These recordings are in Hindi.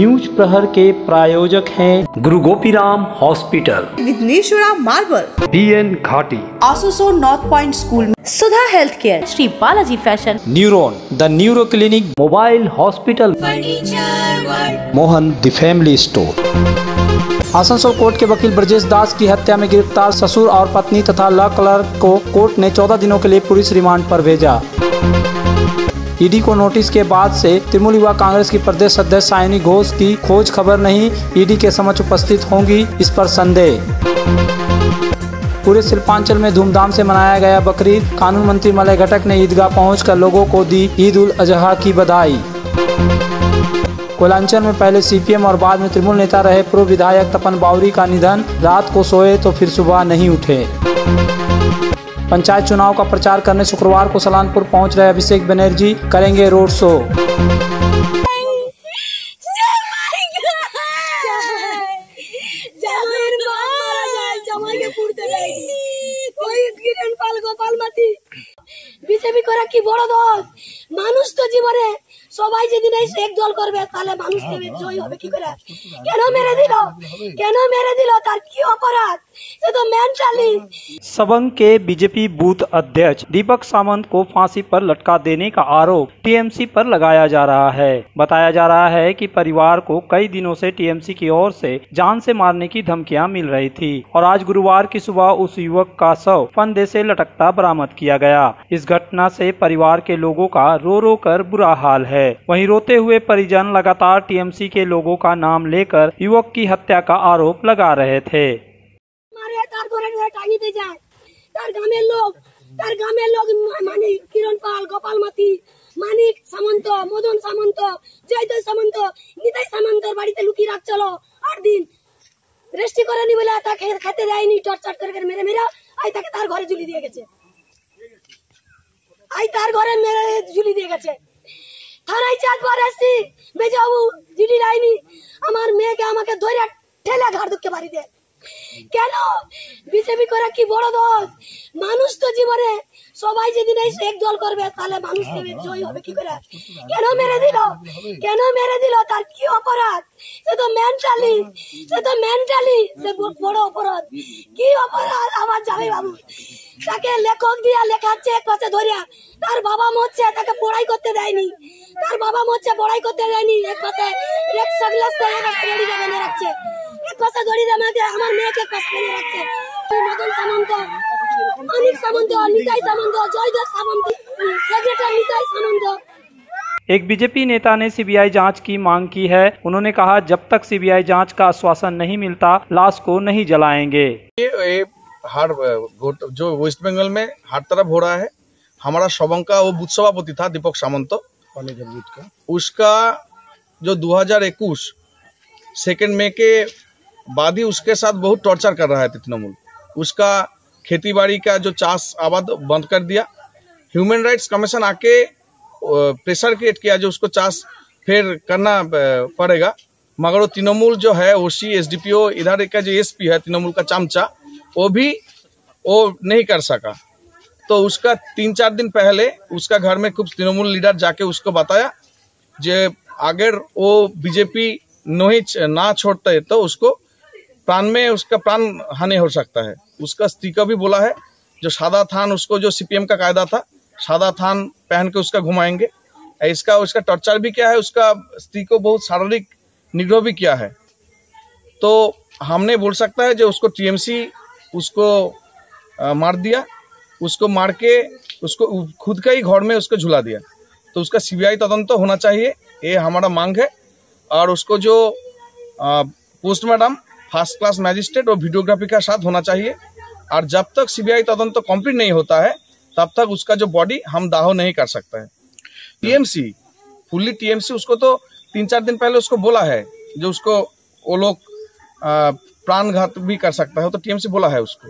न्यूज़ प्रहर के प्रायोजक हैं Guru Gopiram hospital. Nishura Marble. B N Ghati. Asuso North Point School. Sudha health care Shri Balaji fashion. Neuron the neuro clinic mobile hospital. Mohan the family store. Asansol court के वकील ब्रजेश दास की हत्या में गिरफ़्तार ससुर और पत्नी तथा लॉ क्लर्क को कोर्ट ने 14 दिनों के लिए पुलिस रिमांड पर भेजा। ईडी को नोटिस के बाद से तृणमूल युवा कांग्रेस की प्रदेश अध्यक्ष सायनी घोष की खोज खबर नहीं, ईडी के समक्ष उपस्थित होंगी, इस पर संदेह। पूरे शिल्पांचल में धूमधाम से मनाया गया बकरीद कानून मंत्री मलय घटक ने ईदगाह पहुंचकर लोगों को दी ईद उल अजहा की बधाई। कोयलांचल में पहले सीपीएम और बाद में तृणमूल नेता रहे पूर्व विधायक तपन बावरी का निधन, रात को सोए तो फिर सुबह नहीं उठे। पंचायत चुनाव का प्रचार करने शुक्रवार को सलानपुर पहुंच रहे अभिषेक बनर्जी करेंगे रोड शो জামাইয়ের বাপ মারা যায় জামাইকে পুড়তে দেয়নি ওই কিরণ পাল গোপাল মাতি বিজেপি করা কি বড় দল মানুষ তো জীবনে সবাই যেদিন এসে এক দল করবে তাহলে মানুষ দেবে জয় হবে কি করে কেন মেরে দিল কেন মেরে দিল তার কি অপরাধ সে তো মেন্টালি सबंग के बीजेपी बूथ अध्यक्ष दीपक सामंत को फांसी पर लटका देने का आरोप टीएमसी पर लगाया जा रहा है बताया जा रहा है कि परिवार को कई दिनों से टीएमसी की ओर से जान से मारने की धमकियां मिल रही थी और आज गुरुवार की सुबह उस युवक का शव फंदे से लटकता बरामद किया गया इस घटना से परिवार के लोगों का रो रो कर बुरा हाल है वहीं रोते हुए परिजन लगातार टीएमसी के लोगों का नाम लेकर युवक की हत्या का आरोप लगा रहे थे মারে তার ধরে ধরে টাঙিতে যায় তার গ্রামের লোক তার গ্রামের লোক মা- মানে কিরণ পাল গোপাল মাতি মানিক সামন্ত মদন সামন্ত জয়দয় সামন্ত নিতাই সামন্তর বাড়িতে লুকিয়ে রাখছিল আট দিন রেস্টি করেনি বলে তাকে খেতে দেয়নি টর্চার করে করে মেরে মেরে আই তাকে তার ঘরে ঝুলি দিয়ে গেছে তাহলে মানুষ দেবে জয় হবে, কি করে? কেন মেরে দিল? কেন মেরে দিল? তার কি অপরাধ? সে তো মেন্টালি সে তো মেন্টালি সে বড় অপরাধ। কি অপরাধ? আমার যাবে বাবু, তাকে লেখক দিয়া লেখাচ্ছে এক পাশে ধরিয়া। তার বাবা মরছে, তাকে পড়াই করতে দেয়নি। তার বাবা মরছে, পড়াই করতে দেয়নি। এক পাশে রেক্সা গ্লাস রেডি বেঁধে রাখছে। এক পাশে দড়ি আমাকে আমার মেয়েকে এক পাশে বেঁধে রাখছে। মদন সামন্ত অনিক সামন্ত নিতাই সামন্ত জয়দেব সামন্ত সেক্রেটারি নিতাই সামন্ত एक बीजेपी नेता ने सीबीआई जांच की मांग की है उन्होंने कहा जब तक सीबीआई जांच का आश्वासन नहीं मिलता लाश को नहीं जलाएंगे ये ये हर गोट- जो वेस्ट बंगाल में हर तरफ हो रहा है हमारा सबंग का वो बूथ सभापति था दीपक सामंत उसका जो 2021 सेकेंड में के बाद ही उसके साथ बहुत टॉर्चर कर रहा है तृणमूल उसका खेती बाड़ी का जो चाष आबाद बंद कर दिया। ह्यूमन राइट्स कमीशन आके प्रेशर क्रिएट किया जो उसको चाष फिर करना पड़ेगा। मगर वो तृणमूल जो है, ओसी, एसडीपीओ, इधर का जो एसपी है, तृणमूल का चमचा, वो भी वो नहीं कर सका। तो उसका तीन चार दिन पहले उसका घर में कुछ तृणमूल लीडर जाके उसको बताया जे अगर वो बीजेपी नहीं, ना छोड़ते तो उसको प्राण में उसका प्राण हानि हो सकता है। उसका को भी बोला है जो सादा थान उसको जो सीपीएम का कायदा था सादा थान पहन के उसका घुमाएँगे। इसका उसका टॉर्चर भी क्या है उसका स्त्री को बहुत शारीरिक निग्रह भी किया है। तो हमने बोल सकता है जो उसको टीएमसी उसको अ, मार दिया उसको मार के उसको खुद का ही घर में उसको झुला दिया। तो उसका सीबीआई तदंत तो होना चाहिए ये हमारा मांग है। और उसको जो पोस्टमार्टम फ़र्स्ट क्लास मैजिस्ट्रेट और वीडियोग्राफी का साथ होना चाहिए। और जब तक सीबीआई तदंत तो कंप्लीट नहीं होता है, तब तक उसका जो बॉडी हम दाहो नहीं कर सकते हैं। टीएमसी, फुल्ली टीएमसी, उसको तो तीन चार दिन पहले उसको बोला है, जो उसको वो लोग प्राणघात भी कर सकता है तो टीएमसी बोला है उसको।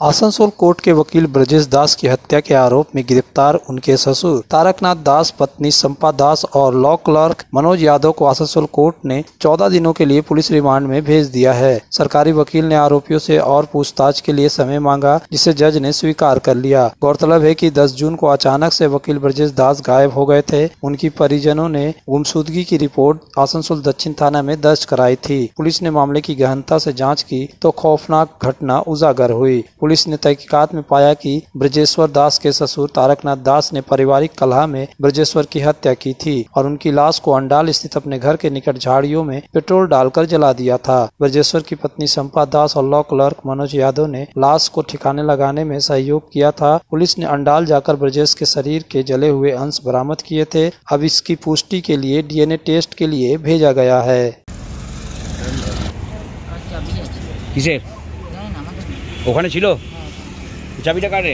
आसनसोल कोर्ट के वकील ब्रजेश दास की हत्या के आरोप में गिरफ़्तार उनके ससुर। तारकनाथ दास, पत्नी संपा दास और लॉ क्लर्क मनोज यादव को आसनसोल कोर्ट ने 14 दिनों के लिए पुलिस रिमांड में भेज दिया है। सरकारी वकील ने आरोपियों से और पूछताछ के लिए समय मांगा, जिसे जज ने स्वीकार कर लिया। गौरतलब है की दस जून को अचानक से वकील ब्रजेश दास गायब हो गए थे। उनकी परिजनों ने गुमशुदगी की रिपोर्ट आसनसोल दक्षिण थाना में दर्ज कराई थी। पुलिस ने मामले की गहनता से जाँच की तो खौफनाक घटना उजागर हुई। पुलिस ने तहकीकात में पाया कि ब्रजेश्वर दास के ससुर तारकनाथ दास ने पारिवारिक कलह में ब्रजेश्वर की हत्या की थी और उनकी लाश को अंडाल स्थित अपने घर के निकट झाड़ियों में पेट्रोल डालकर जला दिया था। ब्रजेश्वर की पत्नी संपा दास और लॉ क्लर्क मनोज यादव ने लाश को ठिकाने लगाने में सहयोग किया था। पुलिस ने अंडाल जाकर ब्रजेश के शरीर के जले हुए अंश बरामद किए थे। अब इसकी पुष्टि के लिए डीएनए टेस्ट के लिए भेजा गया है। किसे ওখানে ছিল? চাবিটা কাটে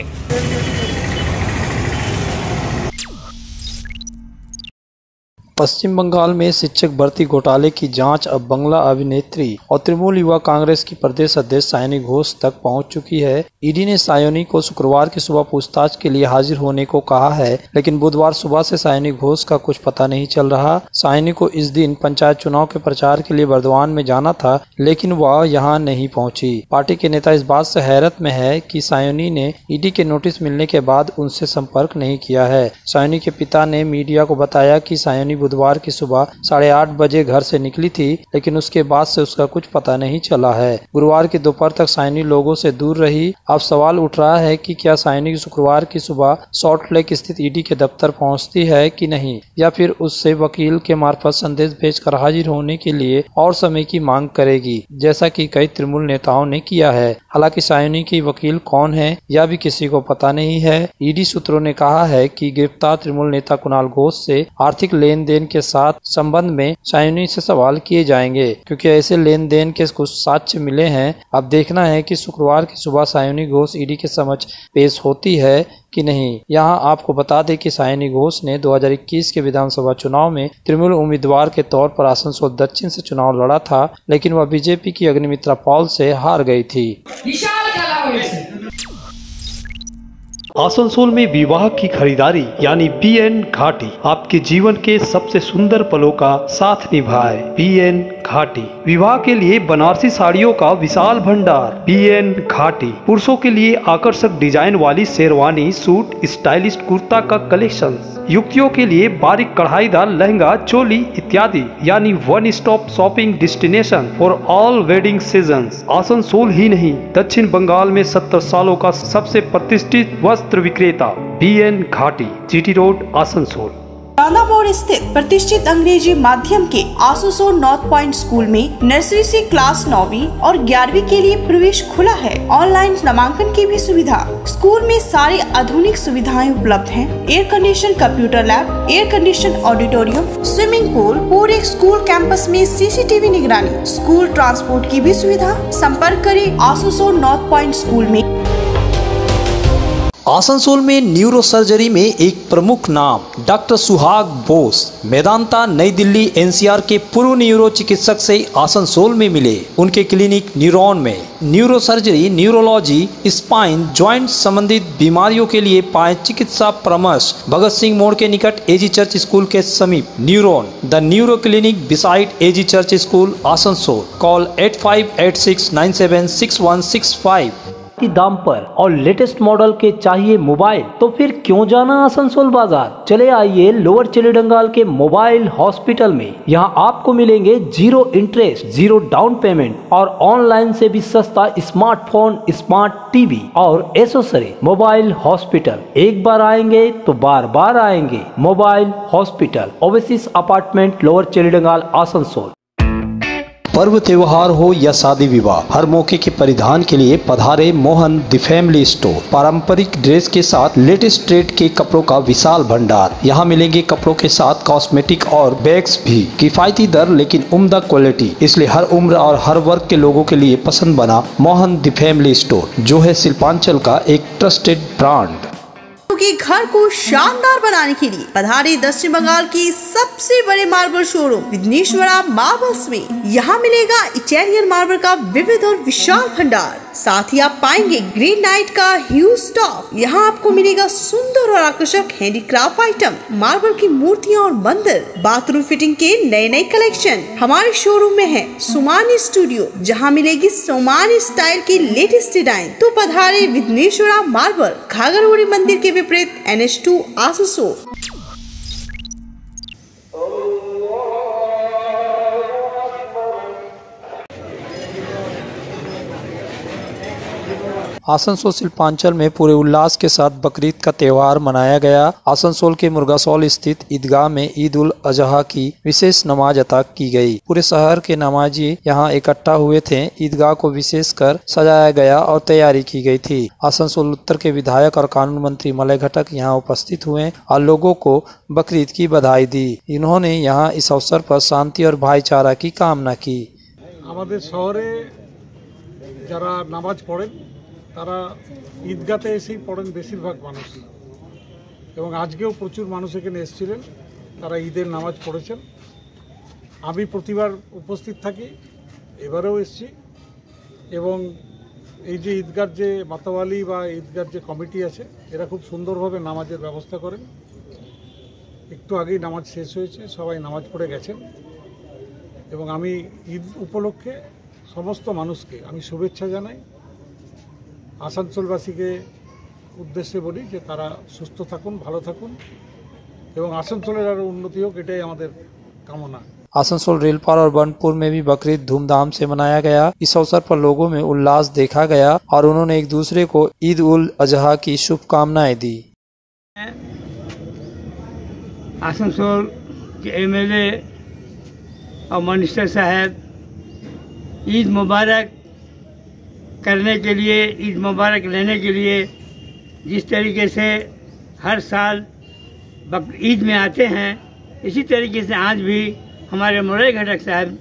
पश्चिम बंगाल में शिक्षक भर्ती घोटाले की जाँच अब बंगला अभिनेत्री और तृणमूल युवा कांग्रेस की प्रदेश अध्यक्ष सायनी घोष तक पहुँच चुकी है। ईडी ने सायोनी को शुक्रवार की सुबह पूछताछ के लिए हाजिर होने को कहा है, लेकिन बुधवार सुबह से सायनी घोष का कुछ पता नहीं चल रहा। सायनी को इस दिन पंचायत चुनाव के प्रचार के लिए बर्दवान में जाना था, लेकिन वह यहाँ नहीं पहुँची। पार्टी के नेता इस बात से हैरत में है की सायोनी ने ईडी के नोटिस मिलने के बाद उनसे संपर्क नहीं किया है। सायोनी के पिता ने मीडिया को बताया की सायोनी बुधवार की सुबह साढ़े आठ बजे घर से निकली थी, लेकिन उसके बाद से उसका कुछ पता नहीं चला है। गुरुवार की दोपहर तक साइनी लोगों से दूर रही। अब सवाल उठ रहा है कि क्या साइनी शुक्रवार की सुबह सॉल्ट लेक स्थित ईडी के दफ्तर पहुँचती है कि नहीं, या फिर उससे वकील के मार्फत संदेश भेजकर हाजिर होने के लिए और समय की मांग करेगी, जैसा कि कई तृणमूल नेताओं ने किया है। हालाँकि सायोनी की वकील कौन है, यह भी किसी को पता नहीं है। ईडी सूत्रों ने कहा है कि गिरफ़्तार तृणमूल नेता कुणाल घोष से आर्थिक लेन देन के साथ संबंध में सायोनी से सवाल किए जाएँगे। क्योंकि ऐसे लेन देन के कुछ साक्ष्य मिले हैं। अब देखना है कि शुक्रवार की सुबह सायोनी घोष ईडी के समक्ष पेश होती है कि नहीं। यहाँ आपको बता दें कि सायनी घोष ने 2021 के विधानसभा चुनाव में तृणमूल उम्मीदवार के तौर पर आसनसोल दक्षिण से चुनाव लड़ा था, लेकिन वह बीजेपी की अग्निमित्रा पॉल से हार गई थी। आसनसोल में विवाह की खरीदारी, यानी बी एन घाटी, आपके जीवन के सबसे सुंदर पलों का साथ निभाए। बी एन घाटी। विवाह के लिए बनारसी साड़ियों का विशाल भंडार। बी एन घाटी। पुरुषों के लिए आकर्षक डिज़ाइन वाली शेरवानी सूट, स्टाइलिश कुर्ता का कलेक्शन। युक्तियों के लिए बारीक कढ़ाईदार लहंगा, चोली इत्यादि, यानी one stop shopping destination for all wedding season Asansol ही नहीं, दक्षिण बंगाल में सत्तर सालों का सबसे प्रतिष्ठित वस्त्र विक्रेता। B N Ghati GT road Asansol. मोड़ स्थित प्रतिष्ठित अंग्रेज़ी माध्यम के आसोसोल नॉर्थ पॉइंट स्कूल में नर्सरी से क्लास नौवीं और ग्यारहवीं के लिए प्रवेश खुला है। ऑनलाइन नामांकन की भी सुविधा। स्कूल में सारी आधुनिक सुविधाएँ उपलब्ध हैं। Air condition computer lab, air condition auditorium, swimming pool, पूरे स्कूल कैंपस में सीसीटीवी निगरानी, स्कूल ट्रांसपोर्ट की भी सुविधा। संपर्क करें आसोसोल नॉर्थ पॉइंट स्कूल में। आसनसोल में न्यूरो सर्जरी में एक प्रमुख नाम, डॉक्टर सुहाग बोस, मेदांता, नई दिल्ली, एनसीआर के पूर्व न्यूरो चिकित्सक से आसनसोल में मिले। उनके क्लिनिक न्यूरॉन में। Neuro surgery neurology, spine, joint संबंधित बीमारियों के लिए पाए चिकित्सा परामर्श, भगत सिंह मोड़ के निकट एजी चर्च स्कूल के समीप। Neuron, the neuro clinic beside AG church school, Asansol. Call at five eight six nine seven six one six five. की दाम पर और लेटेस्ट मॉडल के चाहिए मोबाइल तो फिर क्यों जाना आसनसोल बाज़ार? चले आइए लोअर चिलीडंगाल के मोबाइल हॉस्पिटल में। यहाँ आपको मिलेंगे zero interest, zero down payment और ऑनलाइन से भी सस्ता स्मार्टफ़ोन, स्मार्ट टीवी और एसोसरी मोबाइल हॉस्पिटल। एक बार आएँगे तो बार बार आएँगे mobile hospital, oasis apartment, lower चिलीडंगाल, Asansol. पर्व, त्योहार हो या शादी विवाह, हर मौके के परिधान के लिए पधारे मोहन द फैमिली स्टोर। पारंपरिक ड्रेस के साथ लेटेस्ट ट्रेड के कपड़ों का विशाल भंडार। यहाँ मिलेंगे कपड़ों के साथ कॉस्मेटिक और बैग्स भी। किफायती दर लेकिन उम्दा क्वालिटी, इसलिए हर उम्र और हर वर्ग के लोगों के लिए पसंद बना मोहन द फैमिली स्टोर, जो है शिल्पांचल का एक ट्रस्टेड ब्रांड। के घर को शानदार बनाने के लिए पधारे दक्षिण बंगाल की सबसे बड़े मार्बल शोरूम, विघ्नेश्वरा मार्बल्स में। यहाँ मिलेगा इटालियन मार्बल का विविध और विशाल भंडार। साथ ही आप पाएँगे ग्रीन नाइट का ह्यूज स्टॉक यहाँ आपको मिलेगा सुंदर और आकर्षक हैंडीक्राफ्ट आइटम, मार्बल की मूर्तियाँ और मंदिर। बाथरूम फिटिंग के नए नए कलेक्शन हमारे शोरूम में है। सुमानी स्टूडियो, जहाँ मिलेगी सोमानी स्टाइल की लेटेस्ट डिज़ाइन। तो पधारे विघ्नेश्वरा मार्बल घाघरगुड़ी मंदिर के विपरीत N H two Asansol Shilpanchal में पूरे उल्लास के साथ बकरीद का त्योहार मनाया गया आसनसोल के मुर्गासोल स्थित ईदगाह में ईद उल अजहा की विशेष नमाज अता की गई पूरे शहर के नमाजी यहां इकट्ठा हुए थे ईदगाह को विशेष कर सजाया गया और तैयारी की गई थी आसनसोल उत्तर के विधायक और कानून मंत्री मलय घटक यहाँ उपस्थित हुए और लोगों को बकरीद की बधाई दी इन्होंने यहाँ इस अवसर पर शांति और भाईचारा की कामना की আমাদের শহরে যারা নামাজ পড়েন তারা ঈদগাতে এসেই পড়েন বেশিরভাগ মানুষ। এবং আজকেও প্রচুর মানুষ এখানে এসেছিলেন। তারা ঈদের নামাজ পড়েছেন। আমি প্রতিবার উপস্থিত থাকি, এবারেও এসেছি। এবং এই যে ঈদগার যে মাতাওয়ালি বা ঈদগার যে কমিটি আছে, এরা খুব সুন্দরভাবে নামাজের ব্যবস্থা করেন। একটু আগেই নামাজ শেষ হয়েছে, সবাই নামাজ পড়ে গেছেন। এবং আমি ঈদ উপলক্ষে সমস্ত মানুষকে আমি শুভেচ্ছা জানাই। আসানসোলবাসীকে উদ্দেশ্যে বলি যে তারা সুস্থ থাকুন ভালো থাকুন এবং আসানসোলের আরও উন্নতি হোক এটাই আমাদের কামনা आसनसोल रेलपार और बनपुर में भी बकरीद धूमधाम से मनाया गया इस अवसर पर लोगों में उल्लास देखा गया और उन्होंने एक दूसरे को ईद उल अजहा की शुभकामनाएं दी आसनसोल के एमएलए और मिनिस्टर साहब ईद मुबारक करने के लिए, ईद मुबारक लेने के लिए, जिस तरीके से हर साल ईद में आते हैं, इसी तरीके से आज भी हमारे मुरई घटक साहब,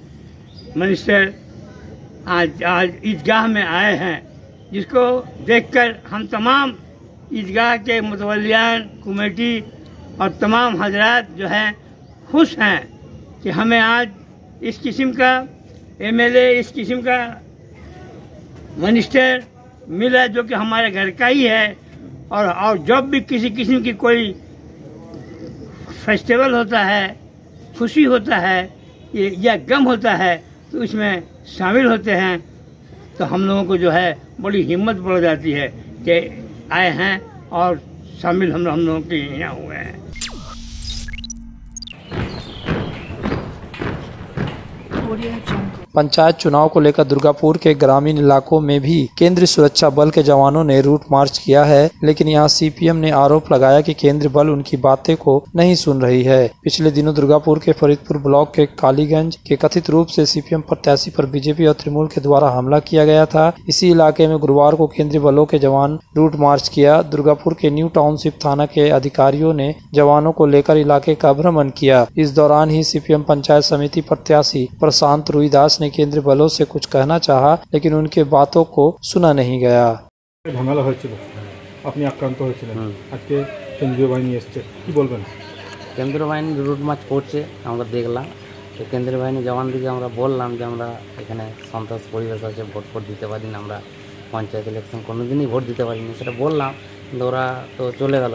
मिनिस्टर आज आज ईदगाह में आए हैं, जिसको देखकर हम तमाम ईदगाह के मुतवलियान कमेटी और तमाम हजरात जो हैं, खुश हैं कि हमें आज इस किस्म का एमएलए इस किस्म का मिनिस्टर मिला जो कि हमारे घर का ही है। और और जब भी किसी किस्म की कोई फेस्टिवल होता है, खुशी होता है, ये- गम होता है तो इसमें शामिल होते हैं। तो हम लोगों को जो है बड़ी हिम्मत बढ़ जाती है कि आए हैं और शामिल हम हम लोगों के यहाँ हुए हैं। पंचायत चुनाव को लेकर दुर्गापुर के ग्रामीण इलाकों में भी केंद्रीय सुरक्षा बल के जवानों ने रूट मार्च किया है, लेकिन यहाँ सीपीएम ने आरोप लगाया कि केंद्रीय बल उनकी बातें को नहीं सुन रही है। पिछले दिनों दुर्गापुर के फरीदपुर ब्लॉक के कालीगंज के कथित रूप से सीपीएम प्रत्याशी पर बीजेपी और तृणमूल के द्वारा हमला किया गया था। इसी इलाके में गुरुवार को केंद्रीय बलों के जवान रूट मार्च किया। दुर्गापुर के न्यू टाउनशिप थाना के अधिकारियों ने जवानों को लेकर इलाके का भ्रमण किया। इस दौरान ही सीपीएम पंचायत समिति प्रत्याशी प्रशांत रुईदास ने केंद्रीय बलों से कुछ कहना चाहा लेकिन उनके बातों को सुना नहीं गया ঝামেলা হয়েছিল আপনি আক্রান্ত হয়েছিলেন আজকে কেন্দ্রীয় বাহিনী এসছে কি বলবেন কেন্দ্রীয় বাহিনী রুট মার্চ করছে আমরা দেখলাম তো কেন্দ্রীয় বাহিনী জওয়ানদিকে আমরা বললাম যে আমরা এখানে সন্ত্রাস পরিবেশ আছে ভোট ফোট দিতে পারি না আমরা পঞ্চায়েত ইলেকশন কোনো দিনই ভোট দিতে পারিনি সেটা বললাম কিন্তু ওরা তো চলে গেল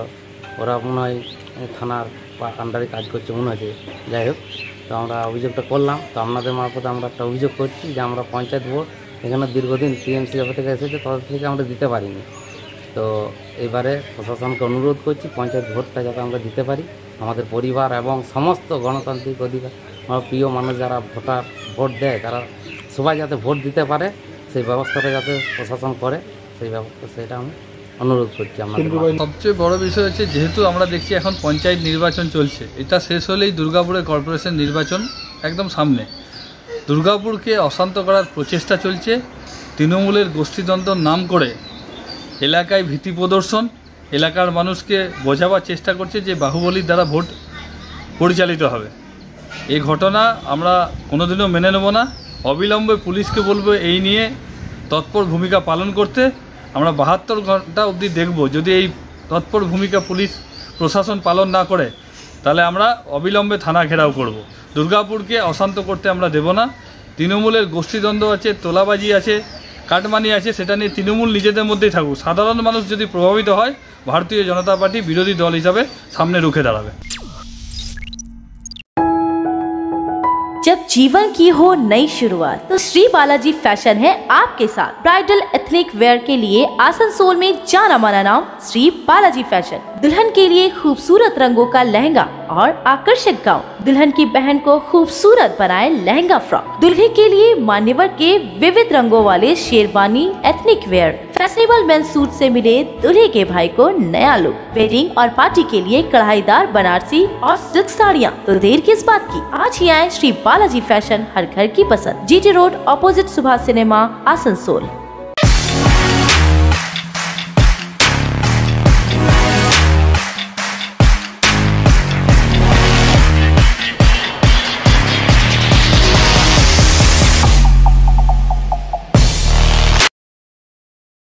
ওরা মনে হয় এ, থানার বা আন্ডারে কাজ করছে মনে হচ্ছে যাই হোক তো আমরা অভিযোগটা করলাম, তো আপনাদের মারফতে আমরা একটা অভিযোগ করছি যে আমরা পঞ্চায়েত ভোট এখানে দীর্ঘদিন টিএমসি থেকে এসেছে তাদের থেকে আমরা দিতে পারিনি। তো এবারে প্রশাসনকে অনুরোধ করছি, পঞ্চায়েত ভোটটা যাতে আমরা দিতে পারি। আমাদের পরিবার এবং সমস্ত গণতান্ত্রিক অধিকার, আমার প্রিয় মানুষ যারা ভোটার ভোট দেয়, তারা সবাই যাতে ভোট দিতে পারে, সেই ব্যবস্থাটা যাতে প্রশাসন করে, সেই ব্যবস্থা, সেটা আমি অনুরোধ করছি আমাদের সবচেয়ে বড় বিষয় হচ্ছে যেহেতু আমরা দেখছি এখন পঞ্চায়েত নির্বাচন চলছে এটা শেষ হলেই দুর্গাপুরের কর্পোরেশন নির্বাচন একদম সামনে। দুর্গাপুরকে অশান্ত করার প্রচেষ্টা চলছে তৃণমূলের গোষ্ঠীদ্বন্দ্বর নাম করে এলাকায় ভীতি প্রদর্শন এলাকার মানুষকে বোঝাবার চেষ্টা করছে যে বাহুবলীর দ্বারা ভোট পরিচালিত হবে। এই ঘটনা আমরা কোনোদিনও মেনে নেব না। অবিলম্বে পুলিশকে বলব এই নিয়ে তৎপর ভূমিকা পালন করতে। আমরা বাহাত্তর ঘণ্টা অবধি দেখব। যদি এই তৎপর ভূমিকা পুলিশ প্রশাসন পালন না করে, তাহলে আমরা অবিলম্বে থানা ঘেরাও করব। দুর্গাপুরকে অশান্ত করতে আমরা দেব না। তৃণমূলের গোষ্ঠীদ্বন্দ্ব আছে, তোলাবাজি আছে, কাটমানি আছে, সেটা নিয়ে তৃণমূল নিজেদের মধ্যেই থাকুক। সাধারণ মানুষ যদি প্রভাবিত হয়, ভারতীয় জনতা পার্টি বিরোধী দল হিসাবে সামনে রুখে দাঁড়াবে। जब जीवन की हो नई शुरुआत। तो श्री बालाजी फ़ैशन है आपके साथ। ब्राइडल एथनिक वेयर के लिए आसनसोल में जाना माना नाम श्री बालाजी फ़ैशन। दुल्हन के लिए खूबसूरत रंगों का लहंगा और आकर्षक गाउन दुल्हन की बहन को खूबसूरत बनाए लहंगा फ्रॉक। दुल्हे के लिए मान्यवर के विविध रंगों वाले sherwani ethnic wear fashionable men suit से मिले दूल्हे के भाई को नया लुक वेडिंग और पार्टी के लिए कढ़ाईदार बनारसी और सिल्क साड़ियाँ। तो देर किस बात की? आज ही आए श्री बालाजी फ़ैशन हर घर की पसंद। GT road opposite Subhash cinema Asansol.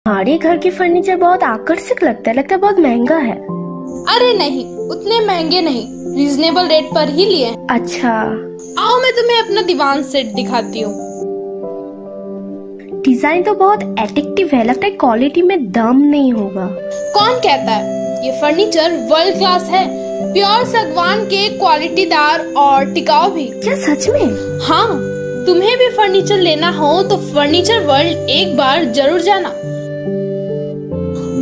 हमारे घर के फर्नीचर बहुत आकर्षक लगता है लगता है बहुत महँगा है। अरे नहीं उतने महँगे नहीं रीजनेबल रेट पर ही लिए अच्छा। आओ मैं तुम्हें अपना दीवान सेट दिखाती हूँ। डिज़ाइन तो बहुत एट्रैक्टिव है लगता है क्वालिटी में दम नहीं होगा। कौन कहता है? ये फर्नीचर वर्ल्ड क्लास है प्योर सगवान के क्वालिटीदार और टिकाऊ भी। क्या सच में? हाँ तुम्हें भी फर्नीचर लेना हो तो फर्नीचर वर्ल्ड एक बार ज़रूर जाना।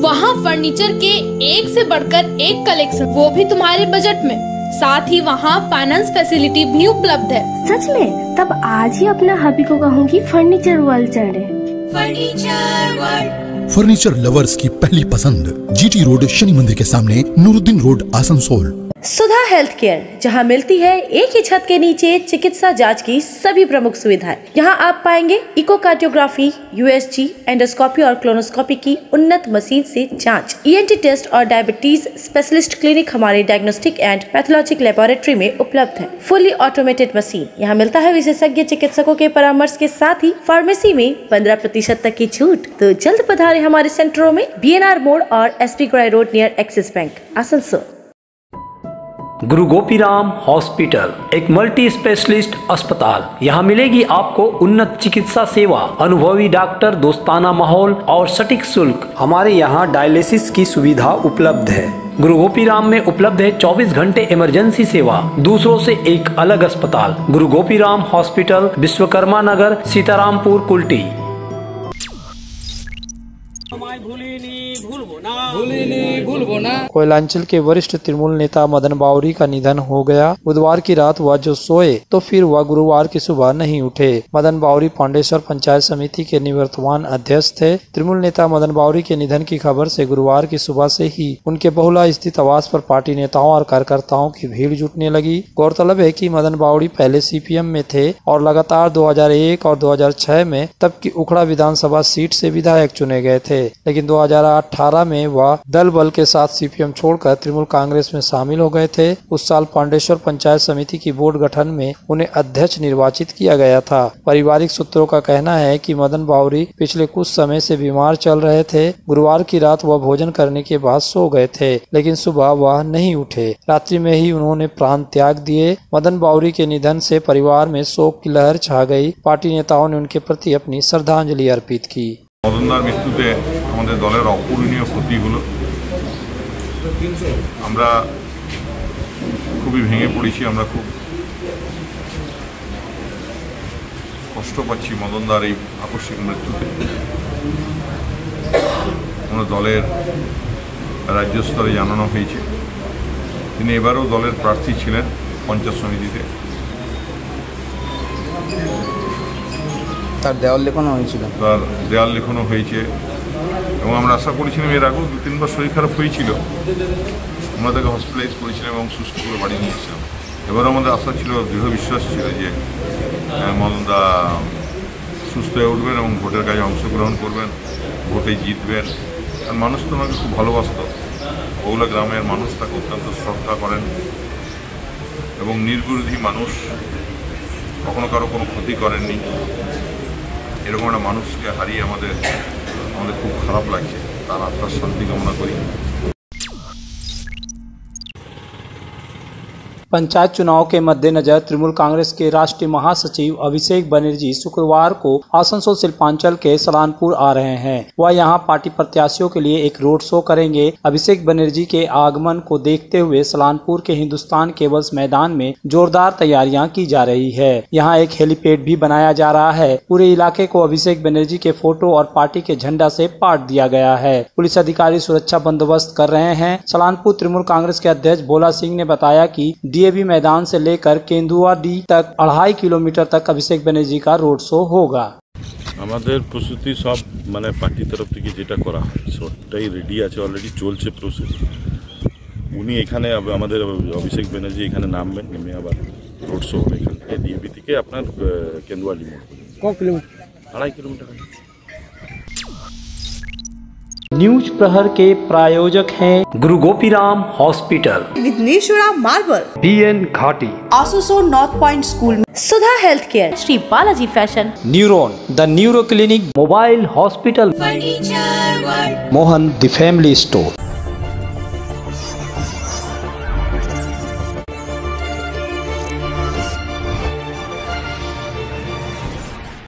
वहाँ फर्नीचर के एक से बढ़कर एक कलेक्शन वो भी तुम्हारे बजट में। साथ ही वहाँ फाइनेंस फैसिलिटी भी उपलब्ध है। सच में तब आज ही अपना हबी को कहूँगी फर्नीचर वर्ल्ड चढ़े। फर्नीचर वर्ल्ड फर्नीचर लवर्स की पहली पसंद जीटी रोड शनि मंदिर के सामने Nooruddin road Asansol Sudha health care जहाँ मिलती है एक ही छत के नीचे चिकित्सा जाँच की सभी प्रमुख सुविधाएँ। यहाँ आप पाएँगे इको इकोकार्डियोग्राफी यूएसजी एंडोस्कोपी और क्लोनोस्कोपी की उन्नत मशीन से जाँच। ईएनटी टेस्ट और डायबिटीज़ स्पेशलिस्ट क्लिनिक हमारे डायग्नोस्टिक एंड पैथोलॉजिक लेबोरेटरी में उपलब्ध है। फुली ऑटोमेटेड मशीन यहाँ मिलता है विशेषज्ञ चिकित्सकों के परामर्श के साथ ही फार्मेसी में पंद्रह प्रतिशत तक की छूट। तो जल्द पधारे हमारे सेंटरों में बी मोड़ और S P road near Axis bank Asansol Guru Gopiram hospital एक मल्टी स्पेशलिस्ट अस्पताल। यहाँ मिलेगी आपको उन्नत चिकित्सा सेवा अनुभवी डॉक्टर दोस्ताना माहौल और सटीक शुल्क। हमारे यहाँ डायलिसिस की सुविधा उपलब्ध है। गुरु गोपीराम में उपलब्ध है 24 घंटे इमरजेंसी सेवा दूसरों से एक अलग अस्पताल। गुरु गोपीराम हॉस्पिटल विश्वकर्मा नगर सीतारामपुर कुल्टी। कोयलांचल के वरिष्ठ तृणमूल नेता मदन बावरी का निधन हो गया। बुधवार की रात वह जो सोए तो फिर वह गुरुवार की सुबह नहीं उठे। मदन बावरी पांडेश्वर पंचायत समिति के निवर्तमान अध्यक्ष थे। तृणमूल नेता मदन बावरी के निधन की खबर से गुरुवार की सुबह से ही उनके बहुला स्थित आवास पर पार्टी नेताओं और कार्यकर्ताओं की भीड़ जुटने लगी। गौरतलब है की मदन बावड़ी पहले सीपीएम में थे और लगातार 2001 और 2006 में, तब की उखड़ा विधानसभा सीट से विधायक चुने गए थे। लेकिन 2018 में वह अलावा दल बल के साथ सीपीएम छोड़कर तृणमूल कांग्रेस में शामिल हो गए थे। उस साल पांडेश्वर पंचायत समिति की बोर्ड गठन में उन्हें अध्यक्ष निर्वाचित किया गया था। पारिवारिक सूत्रों का कहना है कि मदन बावरी पिछले कुछ समय से बीमार चल रहे थे। गुरुवार की रात वह भोजन करने के बाद सो गए थे, लेकिन सुबह वह नहीं उठे। रात्रि में ही उन्होंने प्राण त्याग दिए। मदन बावरी के निधन से परिवार में शोक की लहर छा गई। पार्टी नेताओं ने उनके प्रति अपनी श्रद्धांजलि अर्पित की। मदनदार मृत्यु पे আমাদের দলের অপূরণীয় ক্ষতি হলো আমরা খুবই ভেঙে পড়েছি আমরা খুব কষ্ট পাচ্ছি মদনদার এই আকস্মিক মৃত্যুতে। আমাদের দলের রাজ্য স্তরে জানানো হয়েছে। তিনি এবারও দলের প্রার্থী ছিলেন পঞ্চায়েত সমিতিতে। তার দেওয়াল লেখানো হয়েছিল। তার দেওয়াল লেখনও হয়েছে। এবং আমরা আশা করেছিলাম এর আগেও দু তিনবার শরীর খারাপ হয়েছিল। আমরা তাকে হসপিটালাইজ করেছিলাম এবং সুস্থ করে বাড়ি নিয়েছিলাম এবারও আমাদের আশা ছিল, দৃঢ় বিশ্বাস ছিল যে মদনদা সুস্থ হয়ে উঠবেন এবং ভোটের কাজে অংশগ্রহণ করবেন, ভোটে জিতবেন। আর মানুষ তো ওনাকে খুব ভালোবাসত। বগুলা গ্রামের মানুষ তাকে অত্যন্ত শ্রদ্ধা করেন এবং নির্বিরোধী মানুষ। কখনো কারও কোনো ক্ষতি করেননি। এরকম একটা মানুষকে হারিয়ে আমাদের আমাদের খুব খারাপ লাগছে তার আত্মার শান্তি কামনা করি। पंचायत चुनाव के मद्देनजर तृणमूल कांग्रेस के राष्ट्रीय महासचिव अभिषेक बनर्जी शुक्रवार को आसनसोल शिल्पांचल के सलानपुर आ रहे हैं। वह यहाँ पार्टी प्रत्याशियों के लिए एक रोड शो करेंगे। अभिषेक बनर्जी के आगमन को देखते हुए सलानपुर के हिंदुस्तान केबल्स मैदान में जोरदार तैयारियाँ की जा रही है। यहाँ एक हेलीपैड भी बनाया जा रहा है। पूरे इलाके को अभिषेक बनर्जी के फ़ोटो और पार्टी के झंडा से पाट दिया गया है। पुलिस अधिकारी सुरक्षा बंदोबस्त कर रहे हैं। सलानपुर तृणमूल कांग्रेस के अध्यक्ष भोला सिंह ने बताया कि डीएवी मैदान से लेकर केंदुआडी तक अढ़ाई किलोमीटर तक अभिषेक बनर्जी का रोड शो होगा আমাদের প্রস্তুতি সব মানে পার্টির তরফ থেকে যেটা করা হয় সবটাই রেডি আছে অলরেডি চলছে প্রসেস উনি এখানে আব- আমাদের অভিষেক ব্যানার্জি এখানে নামবেন নেমে আবার রোড শো হবে এখান থেকে ডিএপি থেকে আপনার আহ, কেন্দুয়ালি মোড় ক কিলোমিটার আড়াই কিলোমিটার হবে। न्यूज़ प्रहर के प्रायोजक हैं Guru Gopiram hospital. Vighneshwara marble. B N Ghati. आसोसो north point school. Sudha health care Shri Balaji fashion. Neuron the neuro clinic mobile hospital. Mohan the family store.